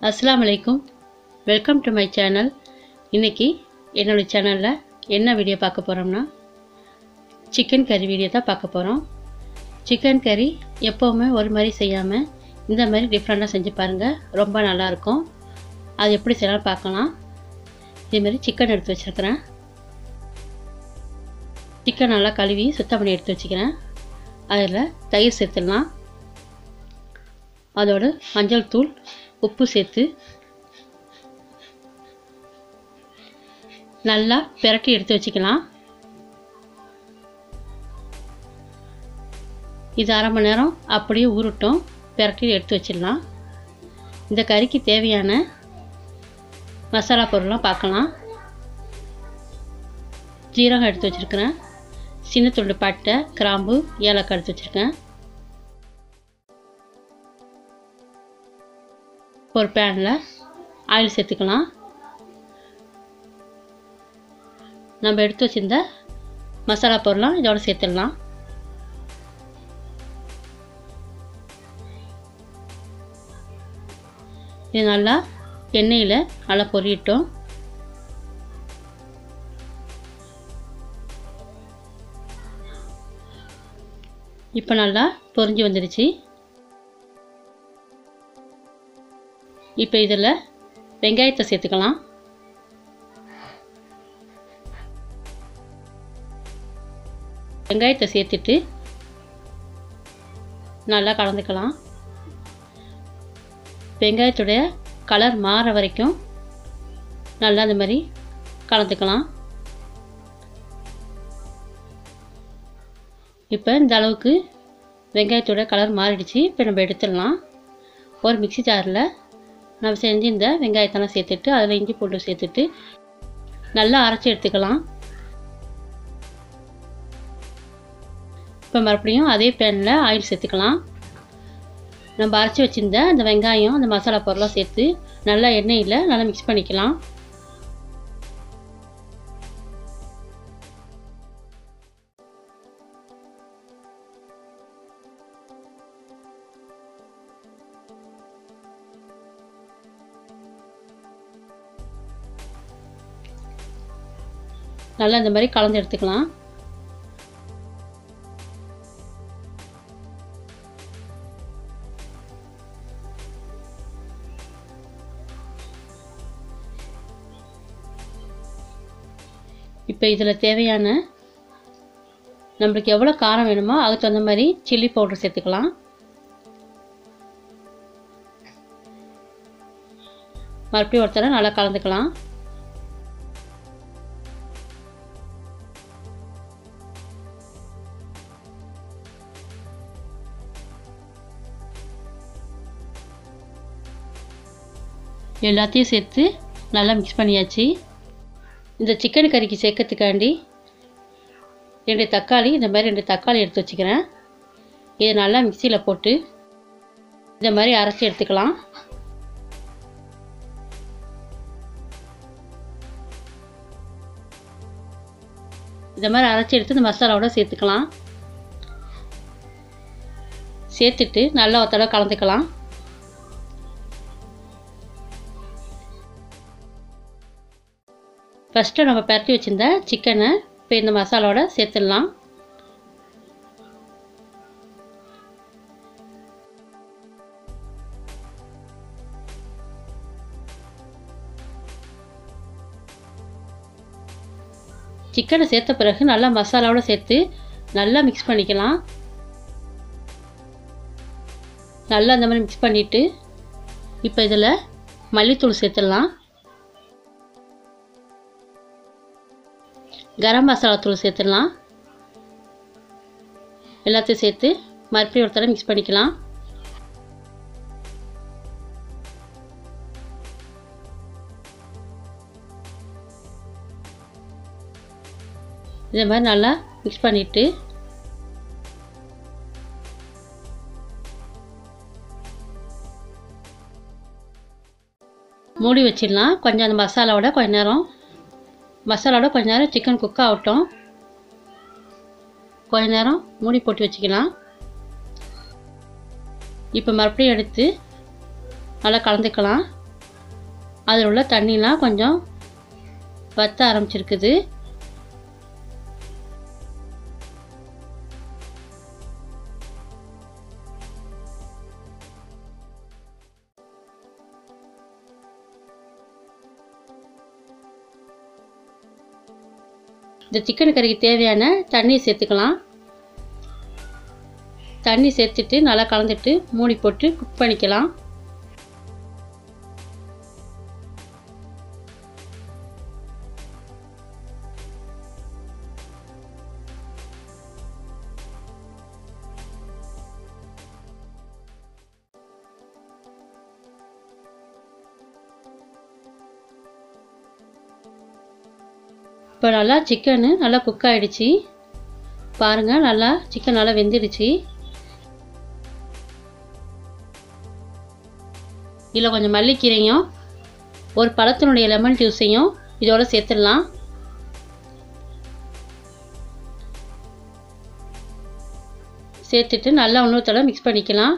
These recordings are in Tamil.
அஸ்லாம் வலைக்கும் வெல்கம் டு மை சேனல் இன்றைக்கி என்னோடய சேனலில் என்ன வீடியோ பார்க்க போகிறோம்னா சிக்கன் கறி வீடியோ தான் பார்க்க போகிறோம் சிக்கன் கறி எப்போவுமே ஒரு மாதிரி செய்யாமல் இந்த மாதிரி டிஃப்ரெண்ட்டாக செஞ்சு பாருங்கள் ரொம்ப நல்லாயிருக்கும் அது எப்படி செய்யலாம் பார்க்கலாம். இதேமாரி சிக்கன் எடுத்து வச்சுருக்கிறேன். சிக்கன் நல்லா கழுவி சுத்தம் பண்ணி எடுத்து வச்சுக்கிறேன். அதில் தயிர் சேர்த்துடலாம். அதோடு மஞ்சள் தூள் உப்பு சேர்த்து நல்லா பிரட்டி எடுத்து வச்சுக்கலாம். இது அரை மணி நேரம் அப்படியே ஊறட்டும். பிரட்டி எடுத்து வச்சிடலாம். இந்த கறிக்கு தேவையான மசாலா பொருள்லாம் பார்க்கலாம். ஜீரகம் எடுத்து வச்சுருக்கிறேன். சின்ன துண்டு பட்டை கிராம்பு ஏலக்காய் எடுத்து வச்சுருக்கேன். ஒரு பேனில் ஆயில் சேர்த்துக்கலாம். நம்ம எடுத்து வச்சிருந்த மசாலா பொருளாம் இதோட சேர்த்துடலாம். இது நல்லா எண்ணெயில் நல்லா பொரியட்டும். இப்போ நல்லா பொரிஞ்சு வந்துடுச்சு இப்போ இதில் வெங்காயத்தை சேர்த்துக்கலாம். வெங்காயத்தை சேர்த்துட்டு நல்லா கலந்துக்கலாம். வெங்காயத்துடைய கலர் மாற வரைக்கும் நல்லா இந்த மாதிரி கலந்துக்கலாம். இப்போ இந்த அளவுக்கு வெங்காயத்தோட கலர் மாறிடுச்சு. இப்போ நம்ம எடுத்துடலாம். ஒரு மிக்சி ஜாரில் நம்ம செஞ்சு இந்த வெங்காயத்தெல்லாம் சேர்த்துட்டு அதில் இஞ்சி பூண்டு சேர்த்துட்டு நல்லா அரைச்சி எடுத்துக்கலாம். இப்போ மறுபடியும் அதே பேனில் ஆயில் சேர்த்துக்கலாம். நம்ம அரைச்சி வச்சுருந்த அந்த வெங்காயம் அந்த மசாலா பொருளாக சேர்த்து நல்லா எண்ணெயில் நல்லா மிக்ஸ் பண்ணிக்கலாம். நல்லா இந்த மாதிரி கலந்து எடுத்துக்கலாம். இப்போ இதில் தேவையான நம்மளுக்கு எவ்வளோ காரம் வேணுமோ அதுக்கு தகுந்த மாதிரி சில்லி பவுடர் சேர்த்துக்கலாம். மறுபடியும் ஒருத்தர நல்லா கலந்துக்கலாம். எல்லாத்தையும் சேர்த்து நல்லா மிக்ஸ் பண்ணியாச்சு. இந்த சிக்கன் கறிக்கு சேர்க்கறதுக்காண்டி ரெண்டு தக்காளி இந்த மாதிரி ரெண்டு தக்காளி எடுத்து வச்சுக்கிறேன். இதை நல்லா மிக்சியில் போட்டு இந்த மாதிரி அரைச்சி எடுத்துக்கலாம். இந்த மாதிரி அரைச்சி எடுத்து இந்த மசாலாவோட சேர்த்துக்கலாம். சேர்த்துட்டு நல்லா ஒரு தடவை கலந்துக்கலாம். ஃபஸ்ட்டு நம்ம பரட்டி வச்சுருந்த சிக்கனை இப்போ இந்த மசாலோட சேர்த்துடலாம். சிக்கனை சேர்த்த பிறகு நல்லா மசாலாவோட சேர்த்து நல்லா மிக்ஸ் பண்ணிக்கலாம். நல்லா அந்த மாதிரி மிக்ஸ் பண்ணிவிட்டு இப்போ இதில் மல்லித்தூள் சேர்த்துடலாம். கரம் மசாலா தூள் சேர்த்துடலாம். எல்லாத்தையும் சேர்த்து மறுபடியும் ஒரு தடவை மிக்ஸ் பண்ணிக்கலாம். இதே மாதிரி நல்லா மிக்ஸ் பண்ணிவிட்டு மூடி வச்சிடலாம். கொஞ்சம் அந்த மசாலாவோட கொஞ்ச நேரம் மசாலாவோட கொஞ்ச நேரம் சிக்கன் குக் ஆகட்டும். கொஞ்ச நேரம் மூடி போட்டு வச்சுக்கலாம். இப்போ மறுபடியும் எடுத்து நல்லா கலந்துக்கலாம். அதில் உள்ள தண்ணிலாம் கொஞ்சம் வத்த ஆரம்பிச்சிருக்குது. இந்த சிக்கன் கறிக்கு தேவையான தண்ணி சேர்த்துக்கலாம். தண்ணி சேர்த்துட்டு நல்லா கலந்துட்டு மூடி போட்டு குக் பண்ணிக்கலாம். இப்போ நல்லா சிக்கனு நல்லா குக் ஆகிடுச்சு பாருங்கள் நல்லா சிக்கன் நல்லா வெந்துடுச்சு. இதில் கொஞ்சம் மல்லிக்கீரையும் ஒரு பழத்தினுடைய லெமன் ஜூஸையும் இதோட சேர்த்துடலாம். சேர்த்துட்டு நல்லா இன்னொருத்தோட மிக்ஸ் பண்ணிக்கலாம்.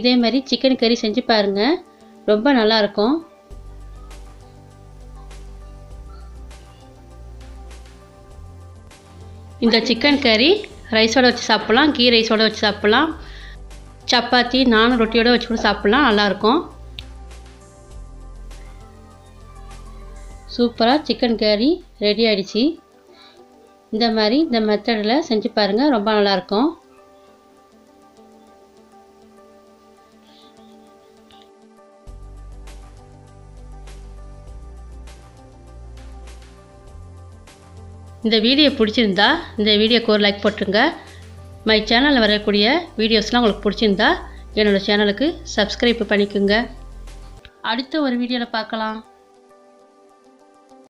இதே மாதிரி சிக்கன் கறி செஞ்சு பாருங்கள் ரொம்ப நல்லாயிருக்கும் இந்த சிக்கன் கறி ரைஸோட வச்சு சாப்பிட்லாம் கீ ரைஸோடு வச்சு சாப்பிட்லாம். சப்பாத்தி நானும் ரொட்டியோட வச்சு கூட சாப்பிட்லாம் நல்லாயிருக்கும் சூப்பராக சிக்கன் கறி ரெடி ஆகிடுச்சி இந்த மாதிரி இந்த மெத்தடில் செஞ்சு பாருங்கள் ரொம்ப நல்லாயிருக்கும் இந்த வீடியோ பிடிச்சிருந்தா இந்த வீடியோக்கு ஒரு லைக் போட்டுருங்க. மை சேனலில் வரக்கூடிய வீடியோஸ்லாம் உங்களுக்கு பிடிச்சிருந்தா என்னோடய சேனலுக்கு சப்ஸ்கிரைப் பண்ணிக்கோங்க. அடுத்த ஒரு வீடியோவில் பார்க்கலாம்.